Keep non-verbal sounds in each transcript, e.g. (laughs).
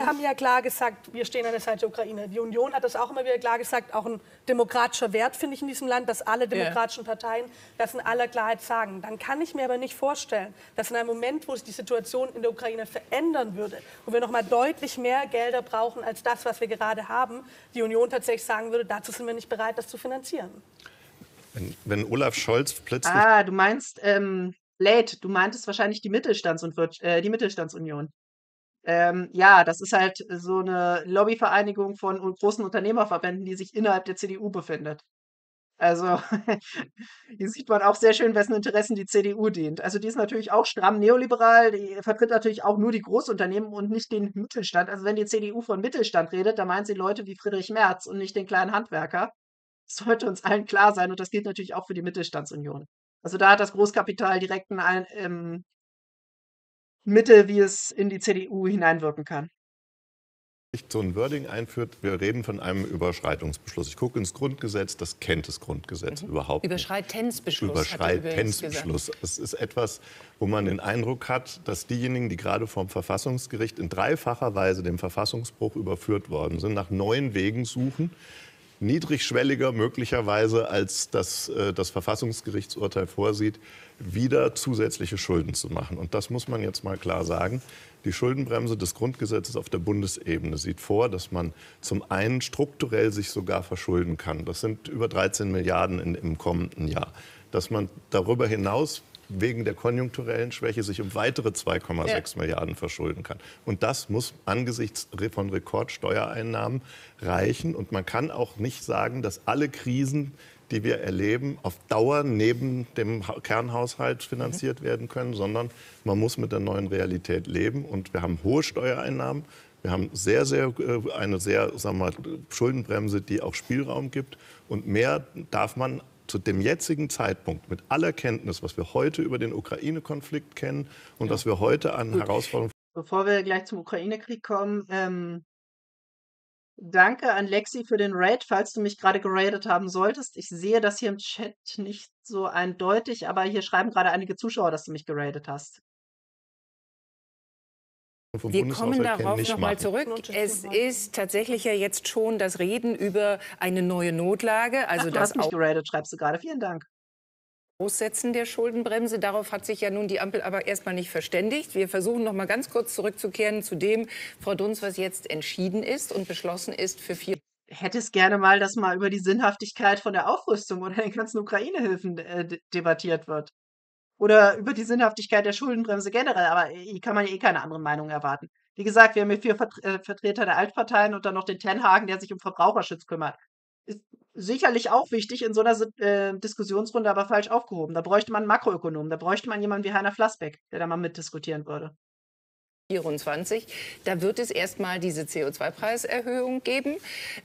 Wir haben ja klar gesagt, wir stehen an der Seite der Ukraine. Die Union hat das auch immer wieder klar gesagt, auch ein demokratischer Wert, finde ich, in diesem Land, dass alle demokratischen Parteien das in aller Klarheit sagen. Dann kann ich mir aber nicht vorstellen, dass in einem Moment, wo sich die Situation in der Ukraine verändern würde, wo wir noch mal deutlich mehr Gelder brauchen als das, was wir gerade haben, die Union tatsächlich sagen würde, dazu sind wir nicht bereit, das zu finanzieren. Wenn, wenn Olaf Scholz plötzlich. Ah, du meinst, ähm, Late, du meintest wahrscheinlich die, Mittelstands und äh, die Mittelstandsunion. Ähm, ja, das ist halt so eine Lobbyvereinigung von großen Unternehmerverbänden, die sich innerhalb der CDU befindet. Also (laughs) hier sieht man auch sehr schön, wessen Interessen die CDU dient. Also die ist natürlich auch stramm neoliberal, die vertritt natürlich auch nur die Großunternehmen und nicht den Mittelstand. Also wenn die CDU von Mittelstand redet, dann meint sie Leute wie Friedrich Merz und nicht den kleinen Handwerker. Das sollte uns allen klar sein und das gilt natürlich auch für die Mittelstandsunion. Also da hat das Großkapital direkt ein, ähm, Mittel, wie es in die CDU hineinwirken kann. so ein Wording einführt, wir reden von einem Überschreitungsbeschluss. Ich gucke ins Grundgesetz, das kennt das Grundgesetz mhm. überhaupt Überschreitenzbeschluss. Überschreitenzbeschluss. Es ist etwas, wo man den Eindruck hat, dass diejenigen, die gerade vom Verfassungsgericht in dreifacher Weise dem Verfassungsbruch überführt worden sind, nach neuen Wegen suchen, niedrigschwelliger möglicherweise als das, äh, das Verfassungsgerichtsurteil vorsieht, wieder zusätzliche Schulden zu machen. Und das muss man jetzt mal klar sagen. Die Schuldenbremse des Grundgesetzes auf der Bundesebene sieht vor, dass man zum einen strukturell sich sogar verschulden kann. Das sind über 13 Milliarden in, im kommenden Jahr. Dass man darüber hinaus wegen der konjunkturellen Schwäche sich um weitere 2,6 ja. Milliarden verschulden kann. Und das muss angesichts von Rekordsteuereinnahmen reichen. Und man kann auch nicht sagen, dass alle Krisen, die wir erleben, auf Dauer neben dem Kernhaushalt finanziert werden können, sondern man muss mit der neuen Realität leben. Und wir haben hohe Steuereinnahmen. Wir haben sehr, sehr, äh, eine sehr sagen wir, Schuldenbremse, die auch Spielraum gibt. Und mehr darf man zu dem jetzigen Zeitpunkt mit aller Kenntnis, was wir heute über den Ukraine-Konflikt kennen und ja. was wir heute an Gut. Herausforderungen. Bevor wir gleich zum Ukraine-Krieg kommen, ähm, danke an Lexi für den Raid, falls du mich gerade geradet haben solltest. Ich sehe das hier im Chat nicht so eindeutig, aber hier schreiben gerade einige Zuschauer, dass du mich geradet hast. Wir kommen darauf nochmal zurück. Es ist tatsächlich ja jetzt schon das Reden über eine neue Notlage. Also Ach, du das hast mich geradet, schreibst du gerade. Vielen Dank. Aussetzen der Schuldenbremse. Darauf hat sich ja nun die Ampel aber erstmal nicht verständigt. Wir versuchen noch mal ganz kurz zurückzukehren zu dem, Frau Dunz, was jetzt entschieden ist und beschlossen ist für vier. Ich hätte es gerne mal, dass mal über die Sinnhaftigkeit von der Aufrüstung oder den ganzen Ukraine-Hilfen äh, debattiert wird oder über die Sinnhaftigkeit der Schuldenbremse generell, aber hier kann man ja eh keine andere Meinung erwarten. Wie gesagt, wir haben hier vier äh, Vertreter der Altparteien und dann noch den Tenhagen, der sich um Verbraucherschutz kümmert. Ist sicherlich auch wichtig in so einer äh, Diskussionsrunde, aber falsch aufgehoben. Da bräuchte man einen Makroökonomen, da bräuchte man jemanden wie Heiner Flassbeck, der da mal mitdiskutieren würde. 24. Da wird es erstmal diese CO2-Preiserhöhung geben.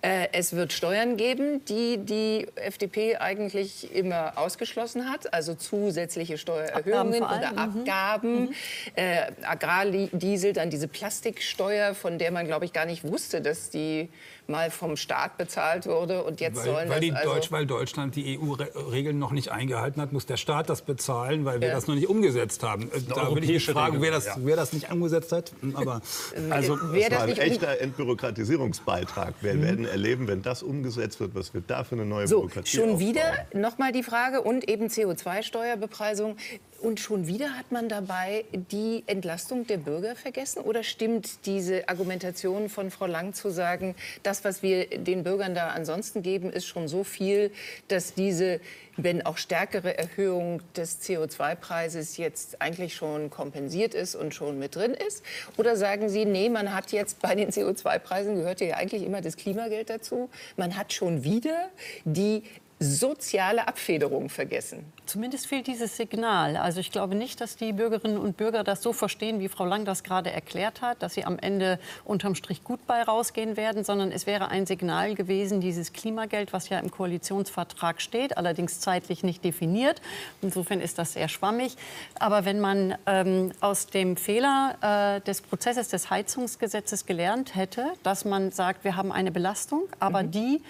Äh, es wird Steuern geben, die die FDP eigentlich immer ausgeschlossen hat, also zusätzliche Steuererhöhungen oder mhm. Abgaben. Mhm. Äh, Agrardiesel, dann diese Plastiksteuer, von der man, glaube ich, gar nicht wusste, dass die mal vom Staat bezahlt wurde und jetzt weil, sollen weil, also Deutsch, weil Deutschland die EU-Regeln noch nicht eingehalten hat, muss der Staat das bezahlen, weil wir ja. das noch nicht umgesetzt haben. Da würde ich mich fragen, wer das, ja. wer das nicht umgesetzt hat. Aber also, wer das, war ein echter Entbürokratisierungsbeitrag. Wir mhm. werden erleben, wenn das umgesetzt wird, was wird da für eine neue so, Bürokratie Schon aufbauen. wieder nochmal die Frage und eben CO2-Steuerbepreisung. Und schon wieder hat man dabei die Entlastung der Bürger vergessen? Oder stimmt diese Argumentation von Frau Lang zu sagen, das, was wir den Bürgern da ansonsten geben, ist schon so viel, dass diese, wenn auch stärkere Erhöhung des CO2-Preises jetzt eigentlich schon kompensiert ist und schon mit drin ist? Oder sagen Sie, nee, man hat jetzt bei den CO2-Preisen, gehört ja eigentlich immer das Klimageld dazu, man hat schon wieder die soziale Abfederung vergessen. Zumindest fehlt dieses Signal. Also ich glaube nicht, dass die Bürgerinnen und Bürger das so verstehen, wie Frau Lang das gerade erklärt hat, dass sie am Ende unterm Strich gut bei rausgehen werden, sondern es wäre ein Signal gewesen, dieses Klimageld, was ja im Koalitionsvertrag steht, allerdings zeitlich nicht definiert. Insofern ist das sehr schwammig. Aber wenn man ähm, aus dem Fehler äh, des Prozesses des Heizungsgesetzes gelernt hätte, dass man sagt, wir haben eine Belastung, aber mhm. die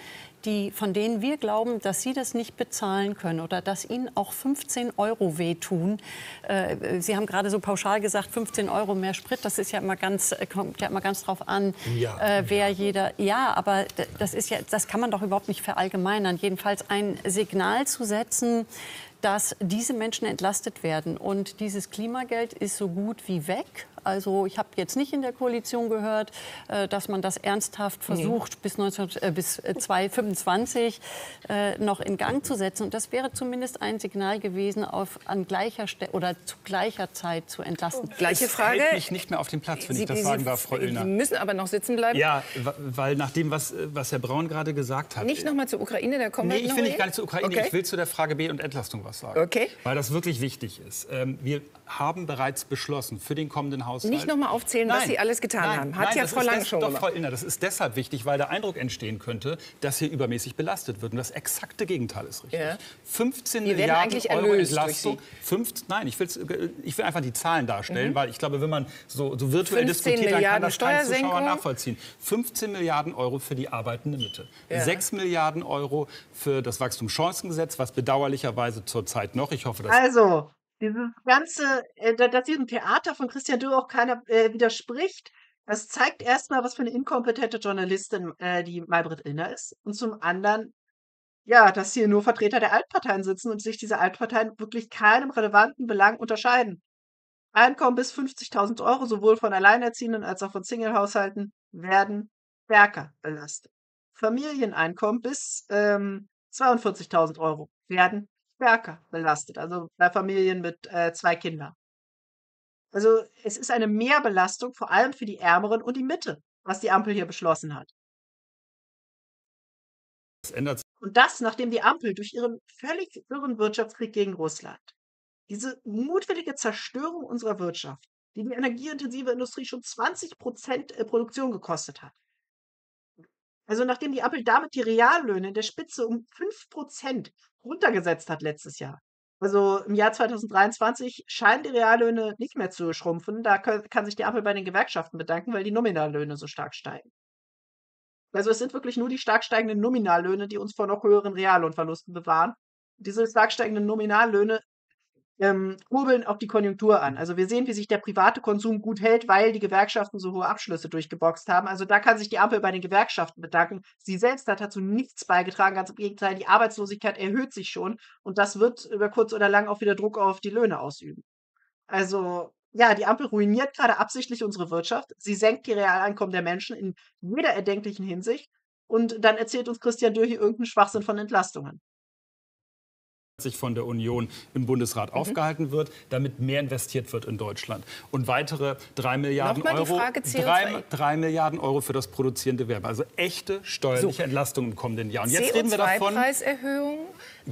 die, von denen wir glauben, dass sie das nicht bezahlen können oder dass ihnen auch 15 Euro wehtun. Äh, sie haben gerade so pauschal gesagt, 15 Euro mehr Sprit, das ist ja immer ganz, äh, kommt ja immer ganz drauf an, ja, äh, wer ja. jeder. Ja, aber das ist ja, das kann man doch überhaupt nicht verallgemeinern. Jedenfalls ein Signal zu setzen, dass diese Menschen entlastet werden. Und dieses Klimageld ist so gut wie weg. Also ich habe jetzt nicht in der Koalition gehört, äh, dass man das ernsthaft versucht, nee. bis, 19, äh, bis 2025 äh, noch in Gang zu setzen. Und das wäre zumindest ein Signal gewesen, auf, an gleicher Stelle oder zu gleicher Zeit zu entlasten. Gleiche Frage. Ich mich nicht mehr auf den Platz, wenn Sie, ich das Sie, sagen darf, Frau Illner. Sie müssen aber noch sitzen bleiben. Ja, weil nach dem, was, was Herr Braun gerade gesagt hat. Nicht noch mal zur Ukraine, da kommen nee, wir ich will nicht gar nicht zur Ukraine. Okay. Ich will zu der Frage B und Entlastung was sagen. Okay. Weil das wirklich wichtig ist. Ähm, wir haben bereits beschlossen für den kommenden Haushalt. Nicht noch mal aufzählen, nein, was Sie alles getan nein, haben. Hat nein, ja Frau Lang schon doch, Frau Illner, das ist deshalb wichtig, weil der Eindruck entstehen könnte, dass hier übermäßig belastet wird. Und das exakte Gegenteil ist richtig. Ja. 15 Wir Milliarden Euro Entlastung. 15, nein, ich, ich will einfach die Zahlen darstellen, mhm. weil ich glaube, wenn man so, so virtuell diskutiert, dann kann das kein Zuschauer nachvollziehen. 15 Milliarden Euro für die arbeitende Mitte. Ja. 6 Milliarden Euro für das Wachstumschancengesetz, was bedauerlicherweise zurzeit noch, ich hoffe, dass... Also, dieses ganze, äh, dass diesem Theater von Christian Dürr auch keiner äh, widerspricht, das zeigt erstmal, was für eine inkompetente Journalistin äh, die Maybrit Illner ist. Und zum anderen, ja, dass hier nur Vertreter der Altparteien sitzen und sich diese Altparteien wirklich keinem relevanten Belang unterscheiden. Einkommen bis 50.000 Euro, sowohl von Alleinerziehenden als auch von Singlehaushalten, werden stärker belastet. Familieneinkommen bis ähm, 42.000 Euro werden stärker belastet, also bei Familien mit äh, zwei Kindern. Also es ist eine Mehrbelastung, vor allem für die Ärmeren und die Mitte, was die Ampel hier beschlossen hat. Das ändert und das, nachdem die Ampel durch ihren völlig irren Wirtschaftskrieg gegen Russland diese mutwillige Zerstörung unserer Wirtschaft, die die energieintensive Industrie schon 20 Prozent äh, Produktion gekostet hat, also nachdem die Ampel damit die Reallöhne in der Spitze um 5% runtergesetzt hat letztes Jahr. Also im Jahr 2023 scheinen die Reallöhne nicht mehr zu schrumpfen. Da kann sich die Ampel bei den Gewerkschaften bedanken, weil die Nominallöhne so stark steigen. Also es sind wirklich nur die stark steigenden Nominallöhne, die uns vor noch höheren Reallohnverlusten bewahren. Diese stark steigenden Nominallöhne ähm, kurbeln auch die Konjunktur an. Also wir sehen, wie sich der private Konsum gut hält, weil die Gewerkschaften so hohe Abschlüsse durchgeboxt haben. Also da kann sich die Ampel bei den Gewerkschaften bedanken. Sie selbst hat dazu nichts beigetragen. Ganz im Gegenteil, die Arbeitslosigkeit erhöht sich schon und das wird über kurz oder lang auch wieder Druck auf die Löhne ausüben. Also ja, die Ampel ruiniert gerade absichtlich unsere Wirtschaft. Sie senkt die Realeinkommen der Menschen in jeder erdenklichen Hinsicht. Und dann erzählt uns Christian Dürr hier irgendeinen Schwachsinn von Entlastungen sich von der Union im Bundesrat mhm. aufgehalten wird, damit mehr investiert wird in Deutschland. Und weitere 3 Milliarden Euro. Drei, 3 Milliarden Euro für das produzierende Werbe. Also echte steuerliche so. Entlastung im kommenden Jahr. Und jetzt reden wir davon. Preiserhöhung,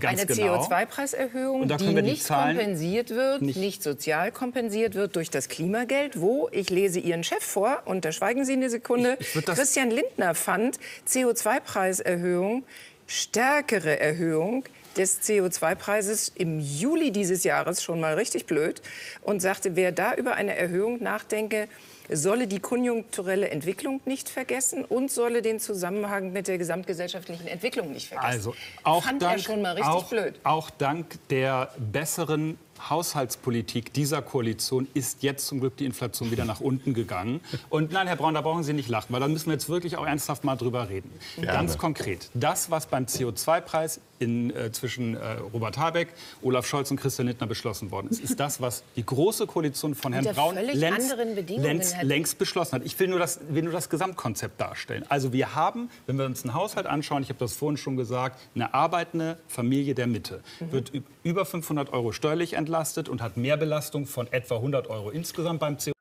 eine genau. CO2-Preiserhöhung, die, die nicht kompensiert wird, nicht, nicht sozial kompensiert wird durch das Klimageld, wo, ich lese Ihren Chef vor, und da schweigen Sie eine Sekunde, ich, ich Christian Lindner fand CO2-Preiserhöhung stärkere Erhöhung des CO2-Preises im Juli dieses Jahres schon mal richtig blöd und sagte, wer da über eine Erhöhung nachdenke, solle die konjunkturelle Entwicklung nicht vergessen und solle den Zusammenhang mit der gesamtgesellschaftlichen Entwicklung nicht vergessen. Also auch Fand dank, er schon mal richtig auch, blöd. Auch dank der besseren Haushaltspolitik dieser Koalition ist jetzt zum Glück die Inflation wieder nach unten gegangen. Und nein, Herr Braun, da brauchen Sie nicht lachen, weil da müssen wir jetzt wirklich auch ernsthaft mal drüber reden. Gerne. Ganz konkret, das, was beim CO2-Preis äh, zwischen äh, Robert Habeck, Olaf Scholz und Christian Lindner beschlossen worden ist, ist das, was die große Koalition von Herrn Braun längst, längst, längst, beschlossen hat. Ich will nur, das, will nur das Gesamtkonzept darstellen. Also wir haben, wenn wir uns einen Haushalt anschauen, ich habe das vorhin schon gesagt, eine arbeitende Familie der Mitte mhm. wird über 500 Euro steuerlich entlastet entlastet und hat Mehrbelastung von etwa 100 Euro insgesamt beim CO2.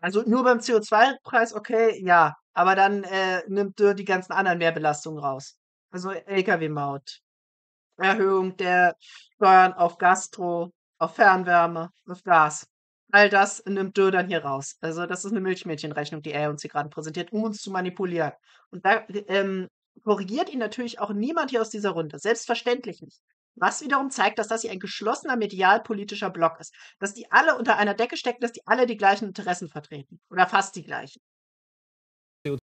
Also nur beim CO2-Preis, okay, ja. Aber dann äh, nimmt die ganzen anderen Mehrbelastungen raus. Also Lkw-Maut, Erhöhung der Steuern auf Gastro, auf Fernwärme, auf Gas. All das nimmt Dürr dann hier raus. Also das ist eine Milchmädchenrechnung, die er uns hier gerade präsentiert, um uns zu manipulieren. Und da ähm, korrigiert ihn natürlich auch niemand hier aus dieser Runde. Selbstverständlich nicht. Was wiederum zeigt, dass das hier ein geschlossener medialpolitischer Block ist. Dass die alle unter einer Decke stecken, dass die alle die gleichen Interessen vertreten. Oder fast die gleichen.